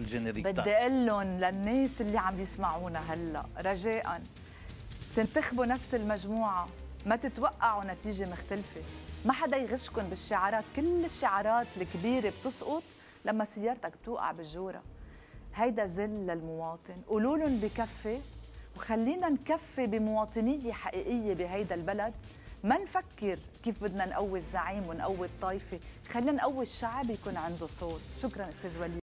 الجنريك بدي أقول لهم للناس اللي عم يسمعونا هلا رجاء. تنتخبوا نفس المجموعة ما تتوقعوا نتيجة مختلفة. ما حدا يغشكم بالشعارات. كل الشعارات الكبيرة بتسقط لما سيارتك بتوقع بالجورة. هيدا ذل للمواطن. قولوا لهم بكفي وخلينا نكفي بمواطنية حقيقية بهيدا البلد. ما نفكر كيف بدنا نقوي الزعيم ونقوي الطائفه خلينا نقوي الشعب يكون عنده صوت. شكرا أستاذ وليد.